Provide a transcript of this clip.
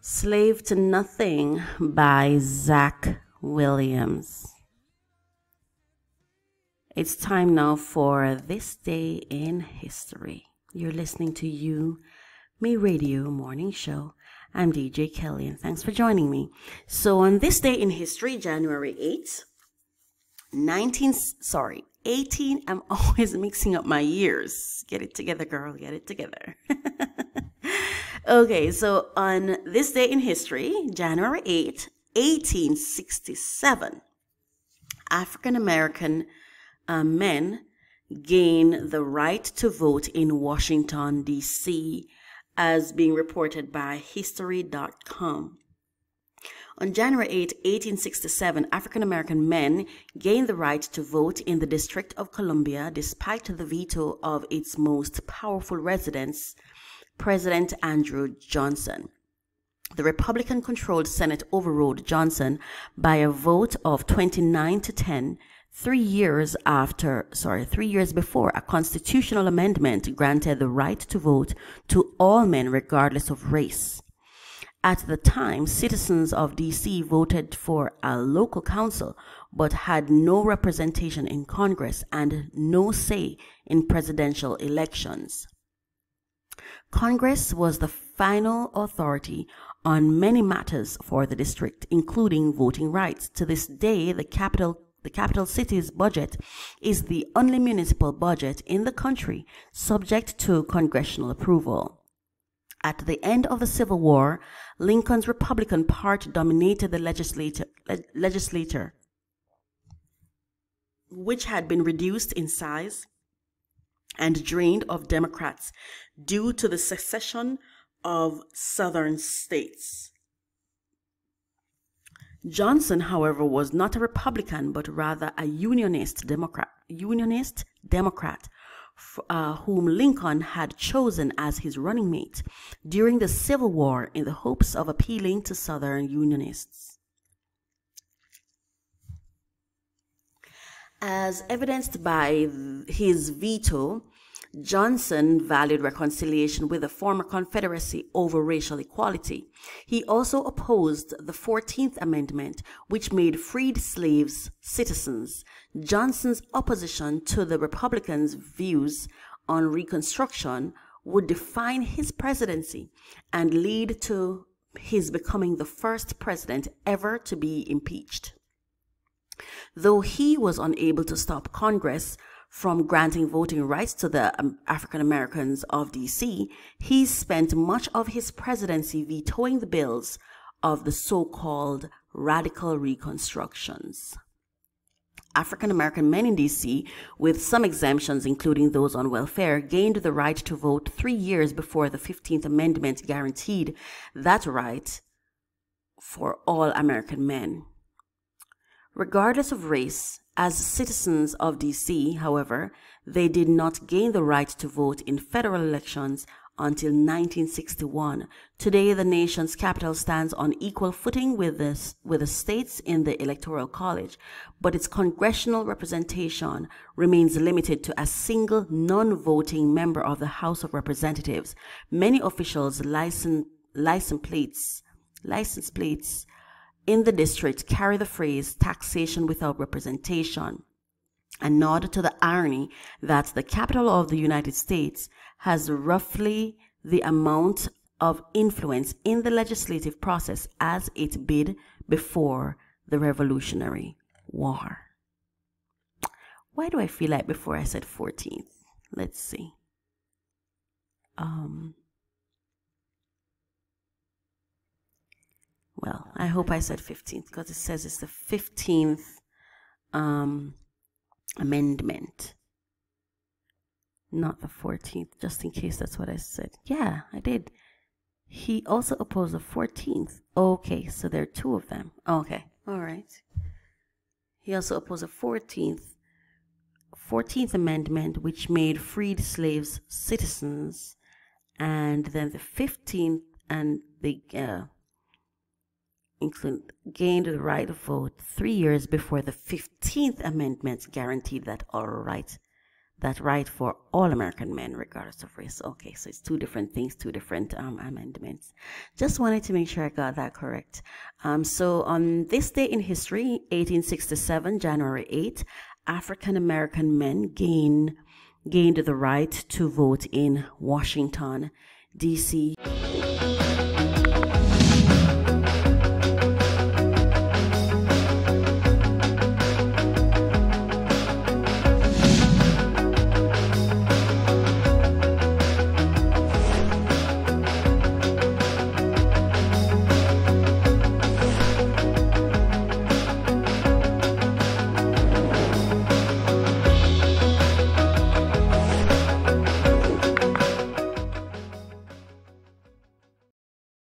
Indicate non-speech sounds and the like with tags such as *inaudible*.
Slave to Nothing by Zach Williams. It's time now for This Day in History. You're listening to You, Me Radio Morning Show. I'm DJ Kellie, and thanks for joining me. So, on this day in history, January 8th, 19, sorry, 18, I'm *laughs* always mixing up my years. Get it together, girl, get it together. *laughs* okay, so on this day in history, January 8th, 1867, African American uh, men gain the right to vote in Washington, D.C., as being reported by History.com. On January 8, 1867, African American men gained the right to vote in the District of Columbia despite the veto of its most powerful residents, President Andrew Johnson. The Republican controlled Senate overrode Johnson by a vote of 29 to 10 three years after, sorry, three years before a constitutional amendment granted the right to vote to all men regardless of race. At the time, citizens of DC voted for a local council but had no representation in Congress and no say in presidential elections. Congress was the final authority on many matters for the district, including voting rights. To this day, the capital the capital city's budget is the only municipal budget in the country subject to congressional approval. At the end of the Civil War, Lincoln's Republican Party dominated the legislature, legislature, which had been reduced in size and drained of Democrats due to the secession of southern states. Johnson, however, was not a Republican, but rather a Unionist Democrat, Unionist Democrat, uh, whom Lincoln had chosen as his running mate during the Civil War in the hopes of appealing to Southern Unionists. As evidenced by his veto, Johnson valued reconciliation with the former Confederacy over racial equality. He also opposed the 14th Amendment, which made freed slaves citizens. Johnson's opposition to the Republicans' views on Reconstruction would define his presidency and lead to his becoming the first president ever to be impeached. Though he was unable to stop Congress from granting voting rights to the um, African Americans of DC, he spent much of his presidency vetoing the bills of the so called radical reconstructions. African American men in DC, with some exemptions, including those on welfare, gained the right to vote three years before the 15th Amendment guaranteed that right for all American men. Regardless of race, as citizens of DC, however, they did not gain the right to vote in federal elections until 1961. Today, the nation's capital stands on equal footing with the, with the states in the Electoral College, but its congressional representation remains limited to a single non-voting member of the House of Representatives. Many officials license, license plates, license plates in the district carry the phrase taxation without representation, a nod to the irony that the capital of the United States has roughly the amount of influence in the legislative process as it did before the Revolutionary War. Why do I feel like before I said 14th? Let's see. Um, well, I hope I said 15th because it says it's the 15th um, amendment, not the 14th, just in case that's what I said. Yeah, I did. He also opposed the 14th. Okay, so there are two of them. Okay, all right. He also opposed the 14th 14th Amendment, which made freed slaves citizens, and then the 15th and the uh, England gained the right to vote three years before the 15th Amendment guaranteed that all right, that right for all American men, regardless of race. Okay, so it's two different things, two different um, amendments. Just wanted to make sure I got that correct. Um, so on this day in history, 1867, January 8, African American men gain, gained the right to vote in Washington, D.C.